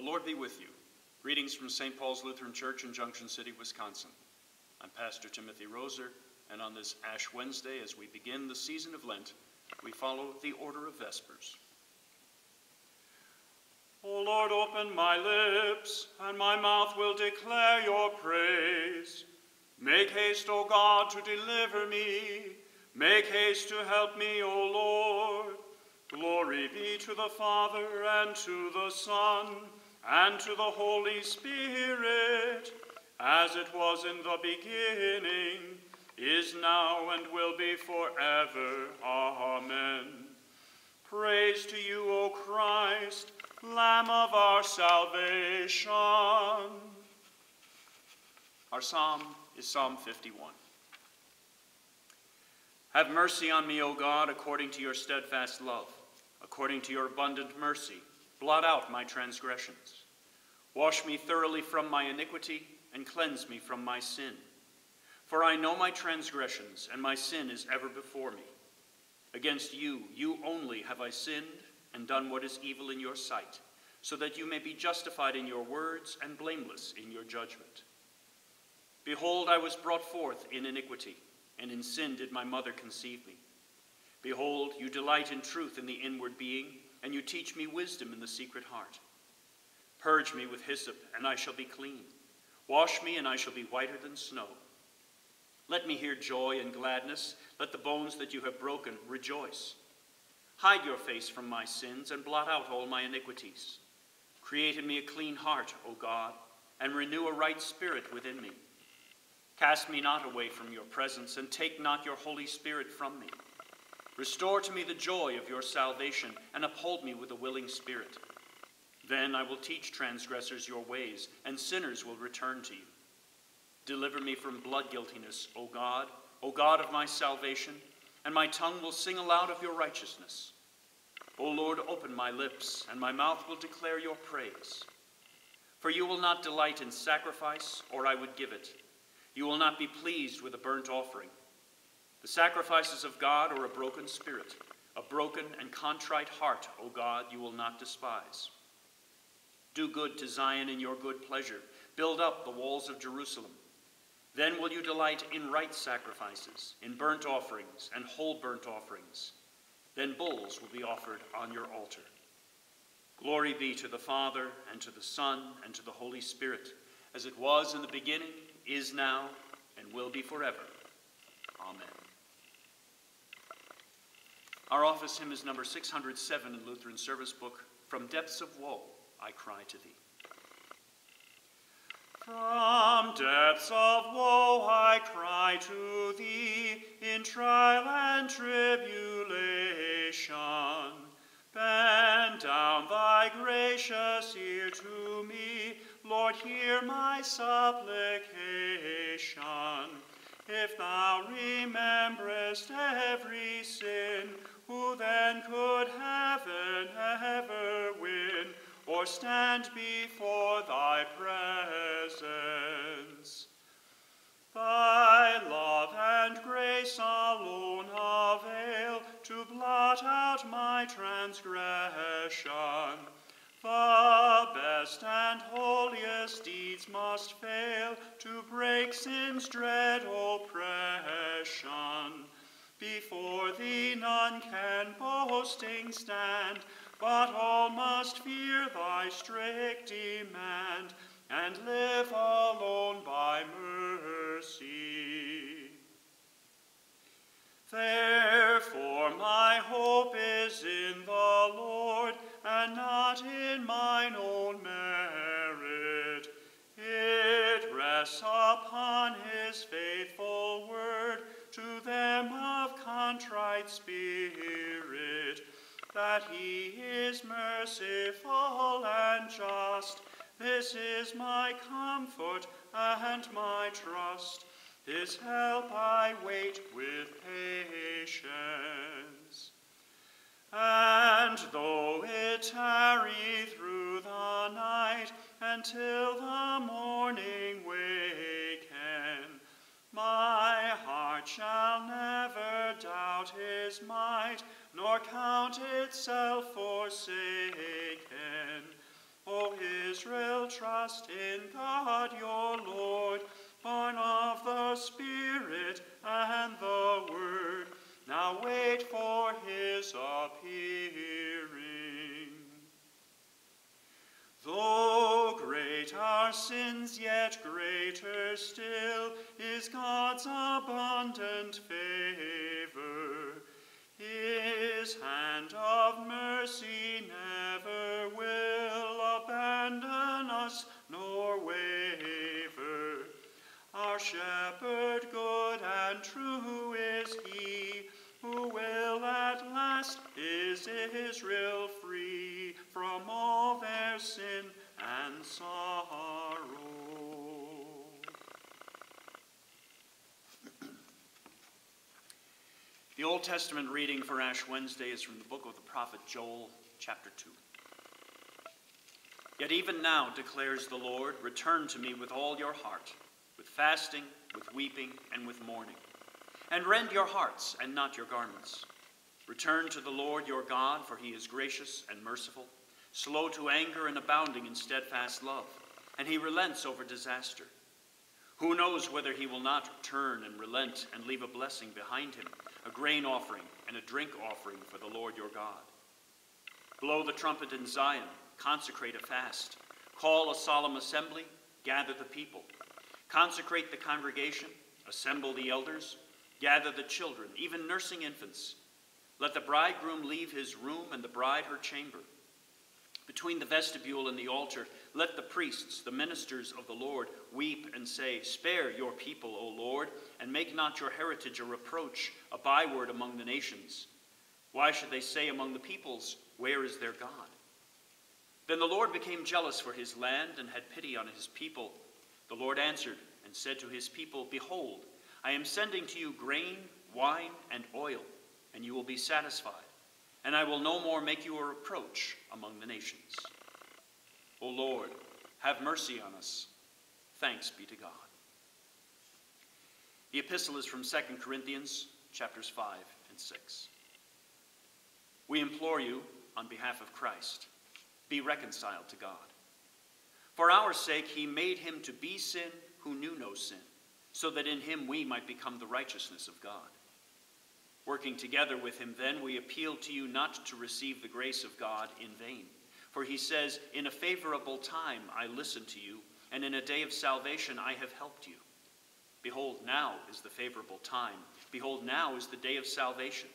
The Lord be with you. Greetings from St. Paul's Lutheran Church in Junction City, Wisconsin. I'm Pastor Timothy Roser, and on this Ash Wednesday, as we begin the season of Lent, we follow the order of Vespers. O Lord, open my lips, and my mouth will declare your praise. Make haste, O God, to deliver me. Make haste to help me, O Lord. Glory be to the Father, and to the Son, and to the Holy Spirit, as it was in the beginning, is now, and will be forever. Amen. Praise to you, O Christ, Lamb of our salvation. Our psalm is Psalm 51. Have mercy on me, O God, according to your steadfast love According to your abundant mercy, blot out my transgressions. Wash me thoroughly from my iniquity and cleanse me from my sin. For I know my transgressions, and my sin is ever before me. Against you, you only have I sinned and done what is evil in your sight, so that you may be justified in your words and blameless in your judgment. Behold, I was brought forth in iniquity, and in sin did my mother conceive me. Behold, you delight in truth in the inward being, and you teach me wisdom in the secret heart. Purge me with hyssop, and I shall be clean. Wash me, and I shall be whiter than snow. Let me hear joy and gladness. Let the bones that you have broken rejoice. Hide your face from my sins, and blot out all my iniquities. Create in me a clean heart, O God, and renew a right spirit within me. Cast me not away from your presence, and take not your Holy Spirit from me. Restore to me the joy of your salvation, and uphold me with a willing spirit. Then I will teach transgressors your ways, and sinners will return to you. Deliver me from blood guiltiness, O God, O God of my salvation, and my tongue will sing aloud of your righteousness. O Lord, open my lips, and my mouth will declare your praise. For you will not delight in sacrifice, or I would give it. You will not be pleased with a burnt offering. The sacrifices of God are a broken spirit, a broken and contrite heart, O God, you will not despise. Do good to Zion in your good pleasure. Build up the walls of Jerusalem. Then will you delight in right sacrifices, in burnt offerings and whole burnt offerings. Then bulls will be offered on your altar. Glory be to the Father, and to the Son, and to the Holy Spirit, as it was in the beginning, is now, and will be forever. Amen. Our office hymn is number 607 in Lutheran Service Book, From Depths of Woe, I Cry to Thee. From depths of woe I cry to thee in trial and tribulation. Bend down thy gracious ear to me, Lord, hear my supplication. If thou rememberest every sin, who then could heaven ever win, or stand before thy presence? Thy love and grace alone avail to blot out my transgression. The best and holiest deeds must fail to break sin's dread oppression. Before thee none can boasting stand, but all must fear thy strict demand, and live alone by mercy. Therefore my hope is in the Lord, and not in mine that he is merciful and just. This is my comfort and my trust. His help I wait with patience. And though it tarry through the night until the morning waken, my heart shall never doubt his might, nor count itself forsaken. O Israel, trust in God your Lord, His hand of mercy Old Testament reading for Ash Wednesday is from the book of the prophet Joel, chapter 2. Yet even now, declares the Lord, return to me with all your heart, with fasting, with weeping, and with mourning. And rend your hearts and not your garments. Return to the Lord your God, for he is gracious and merciful, slow to anger and abounding in steadfast love, and he relents over disaster. Who knows whether he will not turn and relent and leave a blessing behind him, a grain offering and a drink offering for the Lord your God? Blow the trumpet in Zion, consecrate a fast, call a solemn assembly, gather the people, consecrate the congregation, assemble the elders, gather the children, even nursing infants let the bridegroom leave his room and the bride her chamber. Between the vestibule and the altar, let the priests, the ministers of the Lord, weep and say, Spare your people, O Lord, and make not your heritage a reproach, a byword among the nations. Why should they say among the peoples, Where is their God? Then the Lord became jealous for his land and had pity on his people. The Lord answered and said to his people, Behold, I am sending to you grain, wine, and oil and you will be satisfied, and I will no more make you a reproach among the nations. O Lord, have mercy on us. Thanks be to God. The epistle is from 2 Corinthians chapters 5 and 6. We implore you, on behalf of Christ, be reconciled to God. For our sake, he made him to be sin who knew no sin, so that in him we might become the righteousness of God. Working together with him, then, we appeal to you not to receive the grace of God in vain. For he says, In a favorable time I listened to you, and in a day of salvation I have helped you. Behold, now is the favorable time. Behold, now is the day of salvation.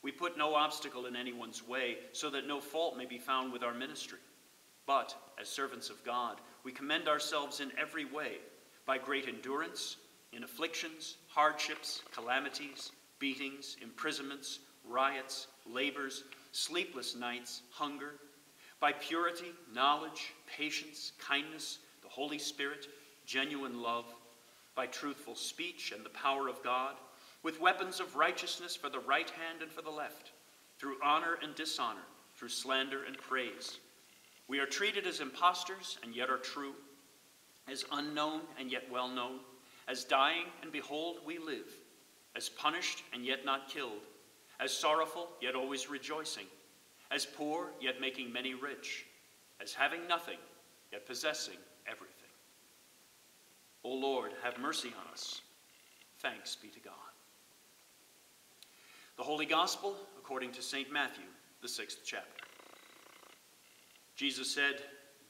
We put no obstacle in anyone's way, so that no fault may be found with our ministry. But, as servants of God, we commend ourselves in every way, by great endurance, in afflictions, hardships, calamities beatings, imprisonments, riots, labors, sleepless nights, hunger, by purity, knowledge, patience, kindness, the Holy Spirit, genuine love, by truthful speech and the power of God, with weapons of righteousness for the right hand and for the left, through honor and dishonor, through slander and praise. We are treated as impostors and yet are true, as unknown and yet well known, as dying and behold, we live as punished and yet not killed, as sorrowful yet always rejoicing, as poor yet making many rich, as having nothing yet possessing everything. O Lord, have mercy on us. Thanks be to God. The Holy Gospel according to St. Matthew, the sixth chapter. Jesus said,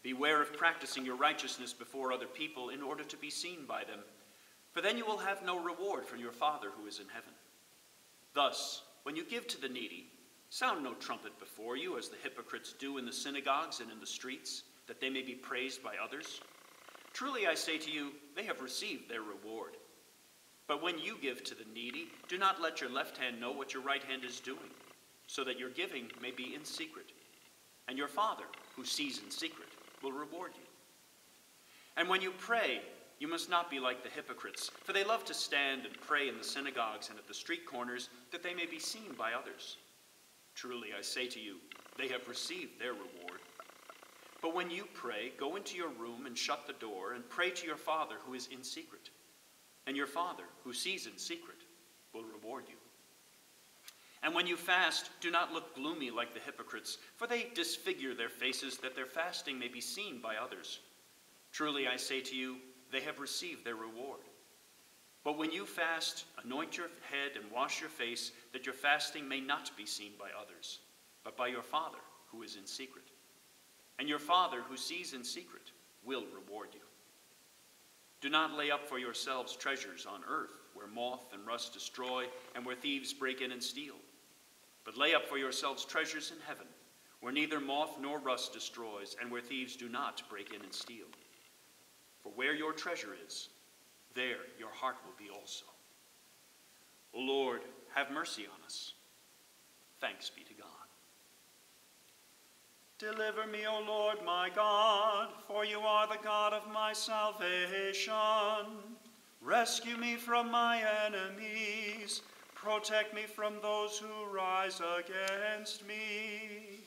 Beware of practicing your righteousness before other people in order to be seen by them for then you will have no reward from your Father who is in heaven. Thus, when you give to the needy, sound no trumpet before you, as the hypocrites do in the synagogues and in the streets, that they may be praised by others. Truly I say to you, they have received their reward. But when you give to the needy, do not let your left hand know what your right hand is doing, so that your giving may be in secret. And your Father, who sees in secret, will reward you. And when you pray, you must not be like the hypocrites, for they love to stand and pray in the synagogues and at the street corners, that they may be seen by others. Truly, I say to you, they have received their reward. But when you pray, go into your room and shut the door, and pray to your Father who is in secret. And your Father, who sees in secret, will reward you. And when you fast, do not look gloomy like the hypocrites, for they disfigure their faces that their fasting may be seen by others. Truly I say to you, they have received their reward. But when you fast, anoint your head and wash your face, that your fasting may not be seen by others, but by your Father who is in secret. And your Father who sees in secret will reward you. Do not lay up for yourselves treasures on earth, where moth and rust destroy, and where thieves break in and steal. But lay up for yourselves treasures in heaven, where neither moth nor rust destroys, and where thieves do not break in and steal. For where your treasure is, there your heart will be also. O Lord, have mercy on us. Thanks be to God. Deliver me, O Lord my God, for you are the God of my salvation. Rescue me from my enemies. Protect me from those who rise against me.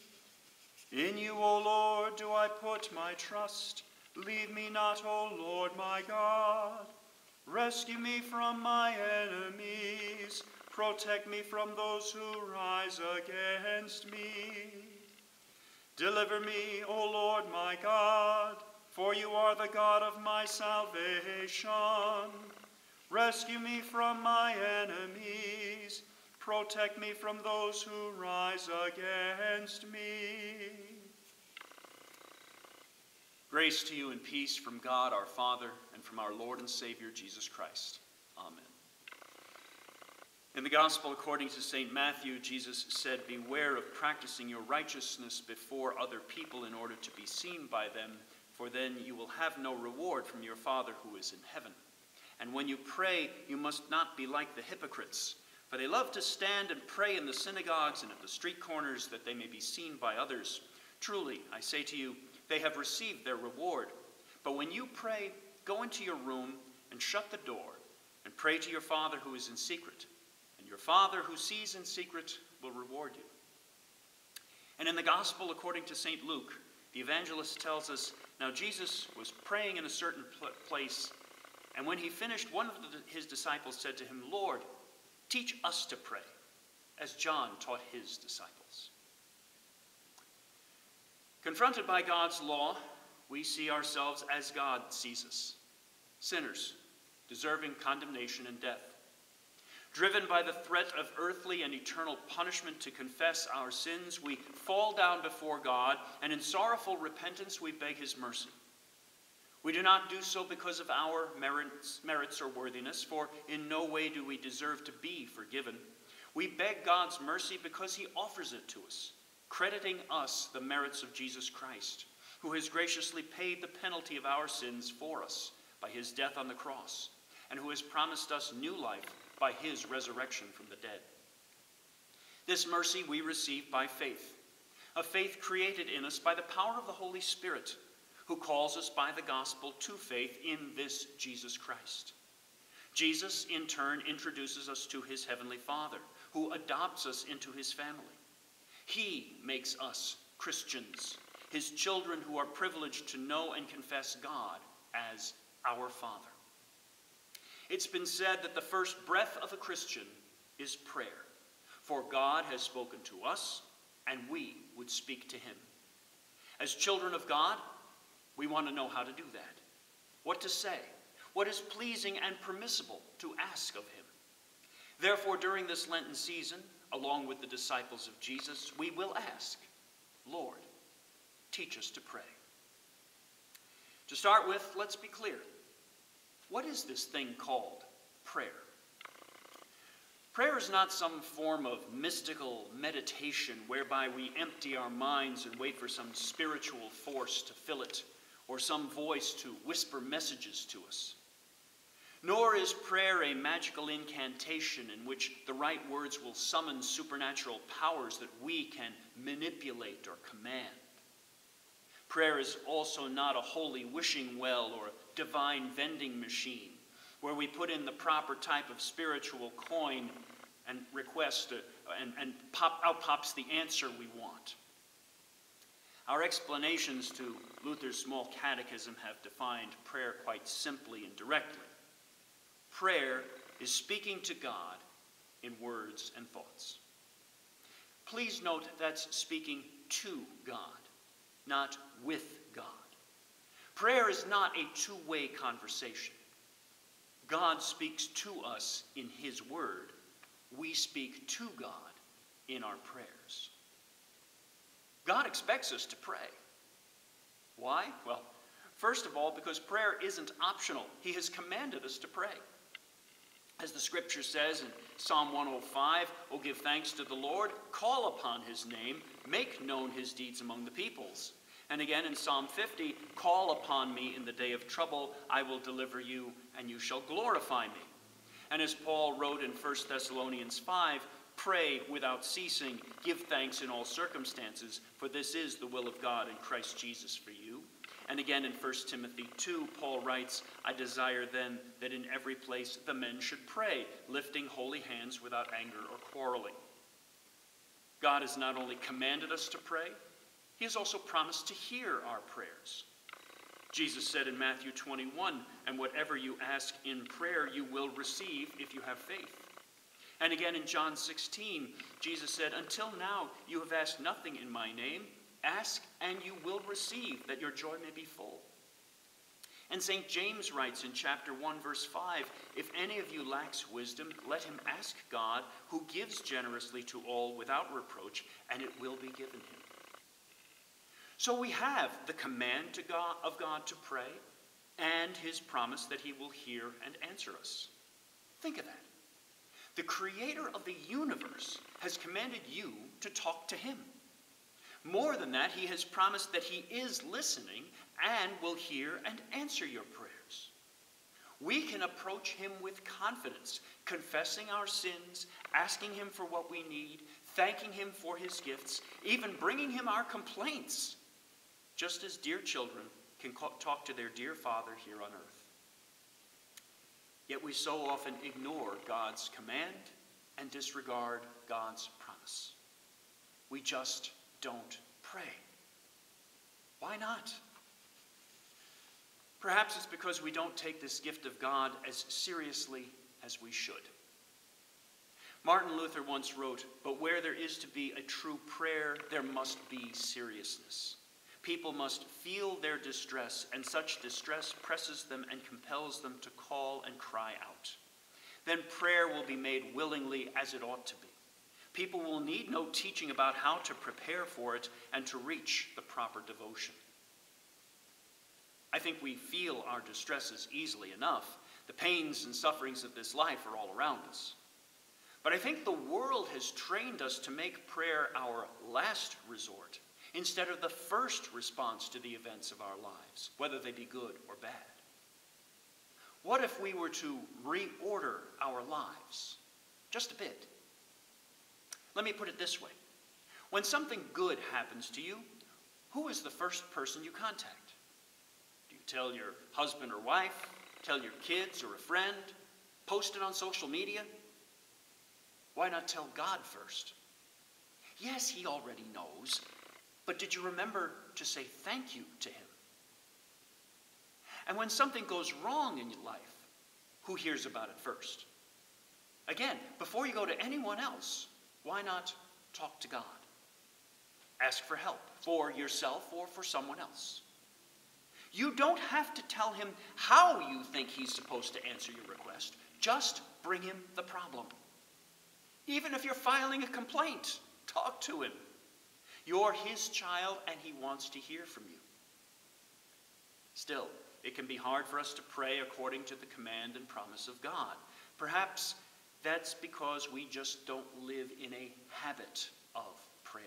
In you, O Lord, do I put my trust. Leave me not, O Lord my God. Rescue me from my enemies. Protect me from those who rise against me. Deliver me, O Lord my God, for you are the God of my salvation. Rescue me from my enemies. Protect me from those who rise against me. Grace to you and peace from God our Father and from our Lord and Savior Jesus Christ. Amen. In the Gospel according to St. Matthew, Jesus said, Beware of practicing your righteousness before other people in order to be seen by them, for then you will have no reward from your Father who is in heaven. And when you pray, you must not be like the hypocrites, for they love to stand and pray in the synagogues and at the street corners that they may be seen by others. Truly, I say to you, they have received their reward. But when you pray, go into your room and shut the door, and pray to your Father who is in secret And your Father who sees in secret will reward you. And in the Gospel according to St. Luke, the evangelist tells us now Jesus was praying in a certain place, and when he finished, one of the, his disciples said to him, Lord, teach us to pray, as John taught his disciples. Confronted by God's law, we see ourselves as God sees us sinners, deserving condemnation and death. Driven by the threat of earthly and eternal punishment to confess our sins, we fall down before God, and in sorrowful repentance we beg His mercy. We do not do so because of our merits, merits or worthiness, for in no way do we deserve to be forgiven. We beg God's mercy because He offers it to us, crediting us the merits of Jesus Christ, who has graciously paid the penalty of our sins for us by His death on the cross, and who has promised us new life by his resurrection from the dead. This mercy we receive by faith, a faith created in us by the power of the Holy Spirit, who calls us by the gospel to faith in this Jesus Christ. Jesus, in turn, introduces us to his heavenly Father, who adopts us into his family. He makes us Christians, his children who are privileged to know and confess God as our Father. It's been said that the first breath of a Christian is prayer, for God has spoken to us, and we would speak to him. As children of God, we want to know how to do that, what to say, what is pleasing and permissible to ask of him. Therefore, during this Lenten season, along with the disciples of Jesus, we will ask, Lord, teach us to pray. To start with, let's be clear. What is this thing called prayer? Prayer is not some form of mystical meditation whereby we empty our minds and wait for some spiritual force to fill it or some voice to whisper messages to us. Nor is prayer a magical incantation in which the right words will summon supernatural powers that we can manipulate or command. Prayer is also not a holy wishing well or a divine vending machine where we put in the proper type of spiritual coin and request, a, and, and pop, out pops the answer we want. Our explanations to Luther's small catechism have defined prayer quite simply and directly. Prayer is speaking to God in words and thoughts. please note that's speaking to God, not with God. Prayer is not a two way conversation. God speaks to us in His Word. We speak to God in our prayers. God expects us to pray. Why? Well, first of all, because prayer isn't optional. He has commanded us to pray. As the scripture says in Psalm 105, Oh, give thanks to the Lord, call upon his name, make known his deeds among the peoples. And again in Psalm 50, Call upon me in the day of trouble, I will deliver you, and you shall glorify me. And as Paul wrote in 1 Thessalonians 5, Pray without ceasing, give thanks in all circumstances, for this is the will of God in Christ Jesus for you. And again in 1 Timothy 2, Paul writes, I desire then that in every place the men should pray, lifting holy hands without anger or quarreling. God has not only commanded us to pray, he has also promised to hear our prayers. Jesus said in Matthew 21, And whatever you ask in prayer, you will receive if you have faith. And again in John 16, Jesus said, Until now you have asked nothing in my name. Ask and you will receive, that your joy may be full. And St. James writes in chapter 1, verse 5 If any of you lacks wisdom, let him ask God, who gives generously to all without reproach, and it will be given him. So we have the command God, of God to pray and his promise that he will hear and answer us. Think of that. The creator of the universe has commanded you to talk to him. More than that, he has promised that he is listening and will hear and answer your prayers. We can approach him with confidence, confessing our sins, asking him for what we need, thanking him for his gifts, even bringing him our complaints, just as dear children can talk to their dear Father here on earth. Yet we so often ignore God's command and disregard God's promise. We just don't pray. Why not? Perhaps it's because we don't take this gift of God as seriously as we should. Martin Luther once wrote, But where there is to be a true prayer, there must be seriousness. People must feel their distress, and such distress presses them and compels them to call and cry out. Then prayer will be made willingly as it ought to be. People will need no teaching about how to prepare for it and to reach the proper devotion. I think we feel our distresses easily enough. The pains and sufferings of this life are all around us. But I think the world has trained us to make prayer our last resort instead of the first response to the events of our lives, whether they be good or bad. What if we were to reorder our lives just a bit? Let me put it this way when something good happens to you, who is the first person you contact? Do you tell your husband or wife? Tell your kids or a friend? Post it on social media? Why not tell God first? Yes, He already knows, but did you remember to say thank you to Him? And when something goes wrong in your life, who hears about it first? Again, before you go to anyone else, why not talk to God? Ask for help for yourself or for someone else. You don't have to tell him how you think he's supposed to answer your request. Just bring him the problem. Even if you're filing a complaint, talk to him. You're his child and he wants to hear from you. Still, it can be hard for us to pray according to the command and promise of God. Perhaps that's because we just don't live in a habit of prayer.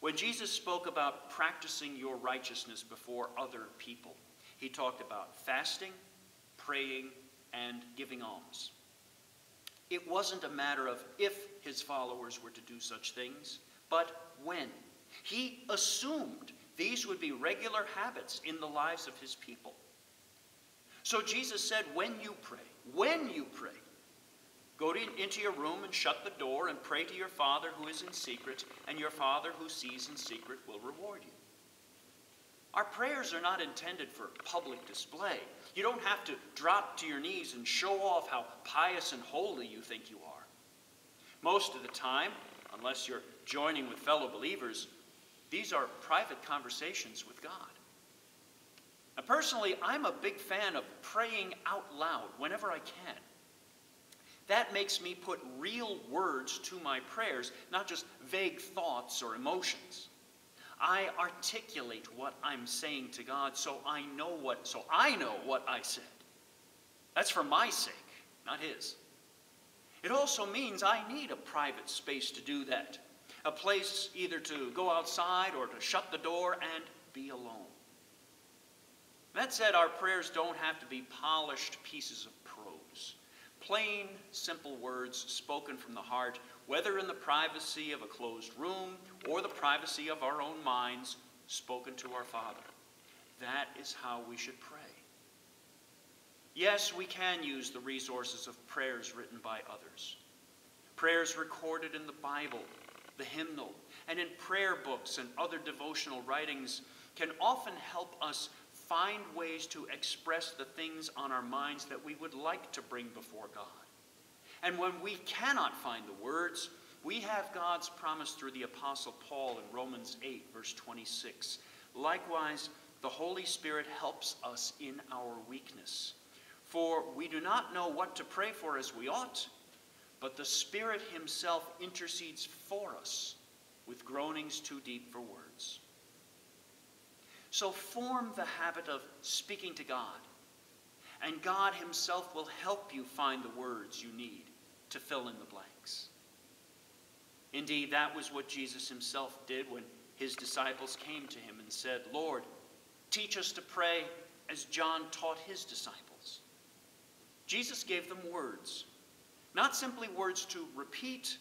When Jesus spoke about practicing your righteousness before other people, he talked about fasting, praying, and giving alms. It wasn't a matter of if his followers were to do such things, but when. He assumed these would be regular habits in the lives of his people. So Jesus said, when you pray, when you pray, go to, into your room and shut the door and pray to your Father who is in secret, and your Father who sees in secret will reward you. Our prayers are not intended for public display. You don't have to drop to your knees and show off how pious and holy you think you are. Most of the time, unless you're joining with fellow believers, these are private conversations with God. Now, personally, I'm a big fan of praying out loud whenever I can. That makes me put real words to my prayers, not just vague thoughts or emotions. I articulate what I'm saying to God so I know what so I know what I said. That's for my sake, not his. It also means I need a private space to do that. A place either to go outside or to shut the door and be alone. That said, our prayers don't have to be polished pieces of prose. Plain, simple words spoken from the heart whether in the privacy of a closed room or the privacy of our own minds, spoken to our Father. That is how we should pray. Yes, we can use the resources of prayers written by others, prayers recorded in the Bible, the hymnal, and in prayer books and other devotional writings can often help us find ways to express the things on our minds that we would like to bring before God. And when we cannot find the words, we have God's promise through the Apostle Paul in Romans 8, verse 26. Likewise, the Holy Spirit helps us in our weakness. For we do not know what to pray for as we ought, but the Spirit Himself intercedes for us with groanings too deep for words. So form the habit of speaking to God, and God Himself will help you find the words you need to fill in the blanks. Indeed, that was what Jesus himself did when his disciples came to him and said, Lord, teach us to pray as John taught his disciples. Jesus gave them words, not simply words to repeat,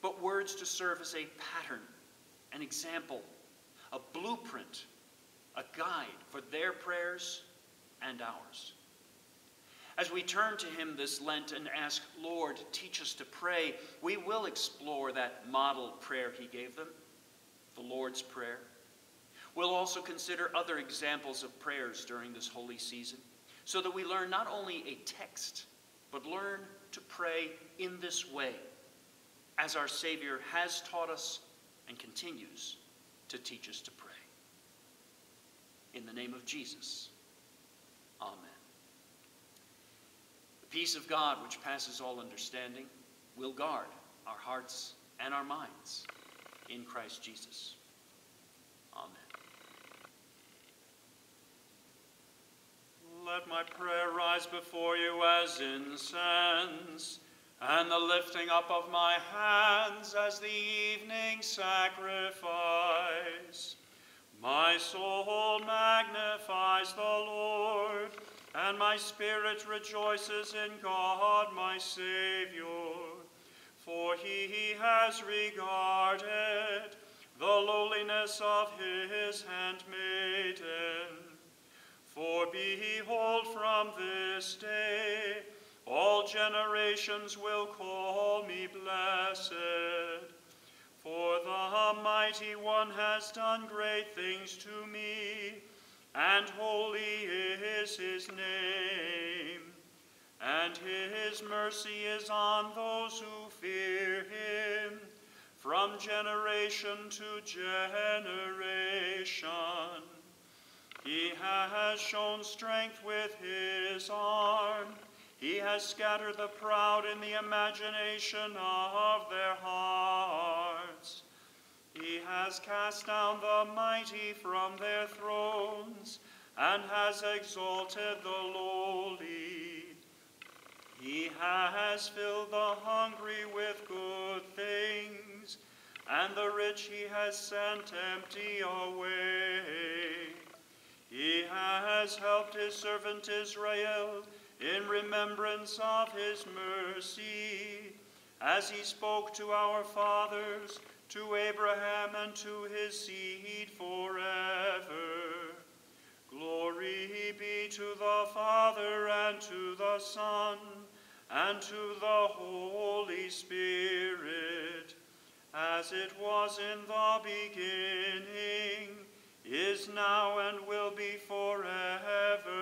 but words to serve as a pattern, an example, a blueprint, a guide for their prayers and ours. As we turn to Him this Lent and ask, Lord, teach us to pray, we will explore that model prayer He gave them, the Lord's Prayer. We'll also consider other examples of prayers during this holy season so that we learn not only a text, but learn to pray in this way, as our Savior has taught us and continues to teach us to pray. In the name of Jesus, Amen The peace of God, which passes all understanding, will guard our hearts and our minds in Christ Jesus. Amen. Let my prayer rise before you as incense, and the lifting up of my hands as the evening sacrifice. My soul magnifies the Lord and my spirit rejoices in God my Saviour, for he has regarded the lowliness of his handmaiden. For behold, from this day all generations will call me blessed. For the Mighty One has done great things to me, and holy is his name. And his mercy is on those who fear him from generation to generation. He has shown strength with his arm. He has scattered the proud in the imagination of their hearts. He has cast down the mighty from their thrones and has exalted the lowly. He has filled the hungry with good things, and the rich he has sent empty away. He has helped his servant Israel in remembrance of his mercy, as he spoke to our fathers to Abraham and to his seed forever. Glory be to the Father and to the Son and to the Holy Spirit, as it was in the beginning, is now, and will be forever.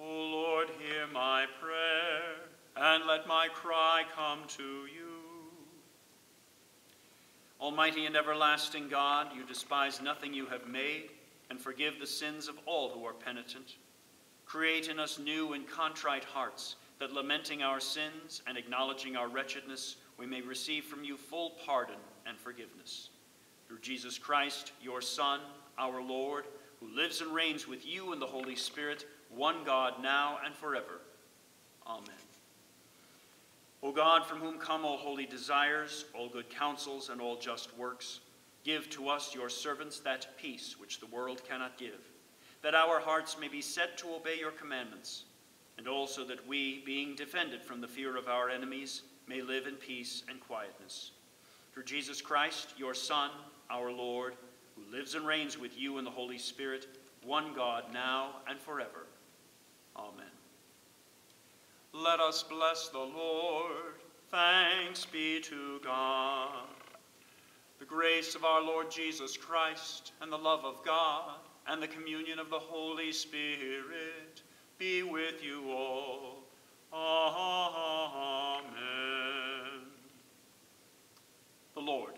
O Lord, hear my prayer, and let my cry come to you. Almighty and everlasting God, you despise nothing you have made, and forgive the sins of all who are penitent. Create in us new and contrite hearts, that lamenting our sins and acknowledging our wretchedness, we may receive from you full pardon and forgiveness. Through Jesus Christ, your Son, our Lord, who lives and reigns with you in the Holy Spirit, one God, now and forever. Amen. O God, from whom come all holy desires, all good counsels, and all just works, give to us, your servants, that peace which the world cannot give, that our hearts may be set to obey your commandments, and also that we, being defended from the fear of our enemies, may live in peace and quietness. Through Jesus Christ, your Son, our Lord, who lives and reigns with you in the Holy Spirit, one God, now and forever. Amen. Let us bless the Lord. Thanks be to God. The grace of our Lord Jesus Christ, and the love of God, and the communion of the Holy Spirit be with you all. Amen. The Lord